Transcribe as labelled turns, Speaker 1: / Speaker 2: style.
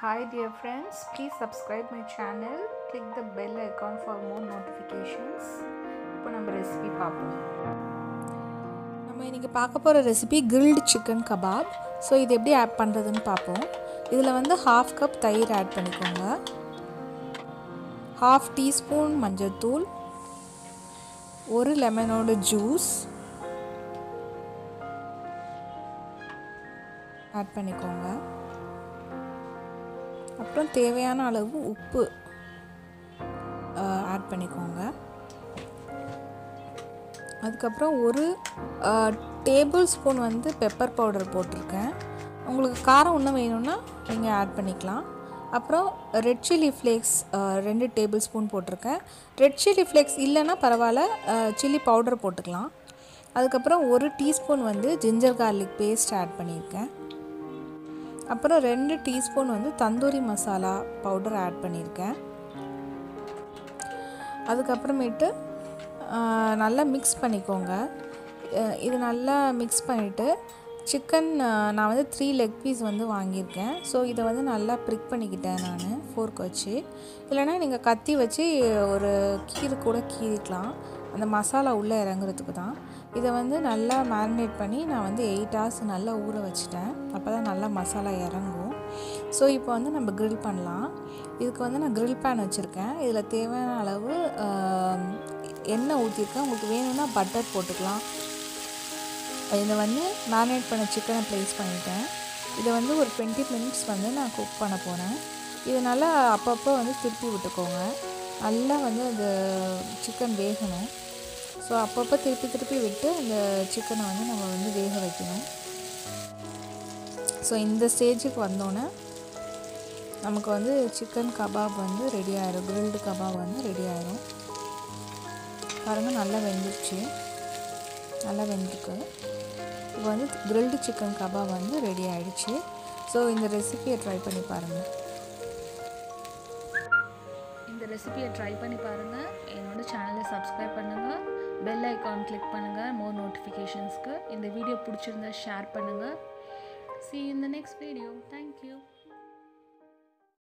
Speaker 1: Hi dear friends, please subscribe my channel, click the bell icon for more notifications. இப்போ நம்ம recipe பார்ப்போம். நம்ம இன்றைக்கி பார்க்க போகிற recipe grilled chicken kebab so இது எப்படி ஆட் பண்ணுறதுன்னு பார்ப்போம். இதில் வந்து ஹாஃப் கப் தயிர் ஆட் பண்ணிக்கோங்க. ஹாஃப் டீஸ்பூன் மஞ்சள்தூள் ஒரு லெமனோட ஜூஸ் ஆட் பண்ணிக்கோங்க. அப்புறம் தேவையான அளவு உப்பு ஆட் பண்ணிக்கோங்க. அதுக்கப்புறம் ஒரு டேபிள் ஸ்பூன் வந்து பெப்பர் பவுடர் போட்டிருக்கேன். உங்களுக்கு காரம் இன்னும் வேணும்னா நீங்கள் ஆட் பண்ணிக்கலாம். அப்புறம் ரெட் சில்லி ஃப்ளேக்ஸ் ரெண்டு டேபிள் ஸ்பூன் போட்டிருக்கேன். ரெட் சில்லி ஃப்ளேக்ஸ் இல்லைன்னா பரவாயில்ல சில்லி பவுடர் போட்டுக்கலாம். அதுக்கப்புறம் ஒரு டீஸ்பூன் வந்து ஜிஞ்சர் கார்லிக் பேஸ்ட் ஆட் பண்ணியிருக்கேன். அப்புறம் ரெண்டு டீஸ்பூன் வந்து தந்தூரி மசாலா பவுடர் ஆட் பண்ணியிருக்கேன். அதுக்கப்புறமேட்டு நல்லா மிக்ஸ் பண்ணிக்கோங்க. இது நல்லா மிக்ஸ் பண்ணிவிட்டு சிக்கன் நான் வந்து த்ரீ லெக் பீஸ் வந்து வாங்கியிருக்கேன். ஸோ இதை வந்து நல்லா ப்ரிக் பண்ணிக்கிட்டேன் நான் ஃபோர்க் வச்சு. இல்லைனா நீங்கள் கத்தி வச்சு ஒரு கீரை கூட கீறிக்கலாம். அந்த மசாலா உள்ளே இறங்குறதுக்கு தான். இதை வந்து நல்லா மேரினேட் பண்ணி நான் வந்து எயிட் ஹவர்ஸ் நல்லா ஊற வச்சுட்டேன். அப்போ தான் நல்லா மசாலா இறங்கும். ஸோ இப்போ வந்து நம்ம க்ரில் பண்ணலாம். இதுக்கு வந்து நான் க்ரில் பேன் வச்சுருக்கேன். இதில் தேவையான அளவு எண்ணெய் ஊற்றிருக்கேன் உங்களுக்கு வேணும்னா பட்டர் போட்டுக்கலாம். இதை வந்து மேரினேட் பண்ண சிக்கனை ப்ளேஸ் பண்ணிட்டேன். இதை வந்து ஒரு டுவெண்ட்டி மினிட்ஸ் வந்து நான் குக் பண்ண போனேன் இது நல்லா அப்பப்போ வந்து திருப்பி விட்டுக்கோங்க. நல்லா வந்து அந்த சிக்கன் வேகணும். ஸோ அப்பப்போ திருப்பி திருப்பி விட்டு அந்த சிக்கனை வந்து நம்ம வந்து வேக வைக்கணும். ஸோ இந்த ஸ்டேஜுக்கு வந்தோன்னே நமக்கு வந்து சிக்கன் கபாப் வந்து ரெடி ஆயிடும் கிரில்டு கபாப் வந்து ரெடி ஆயிடும் பாருங்கள் நல்லா வெந்துடுச்சு நல்லா வெந்திருக்கு. இப்போ வந்து கிரில்டு சிக்கன் கபாப் வந்து ரெடி ஆகிடுச்சு ஸோ இந்த ரெசிபியை ட்ரை பண்ணி பாருங்கள்
Speaker 2: இந்த ரெசிபியை ட்ரை பண்ணி பாருங்கள் என்னோடய சேனலை சப்ஸ்கிரைப் பண்ணுங்கள் பெல் ஐக்கான் கிளிக் பண்ணுங்கள் மோர் நோட்டிஃபிகேஷன்ஸ்க்கு இந்த வீடியோ பிடிச்சிருந்தா ஷேர் பண்ணுங்கள் சி இந்த நெக்ஸ்ட் வீடியோ தேங்க்யூ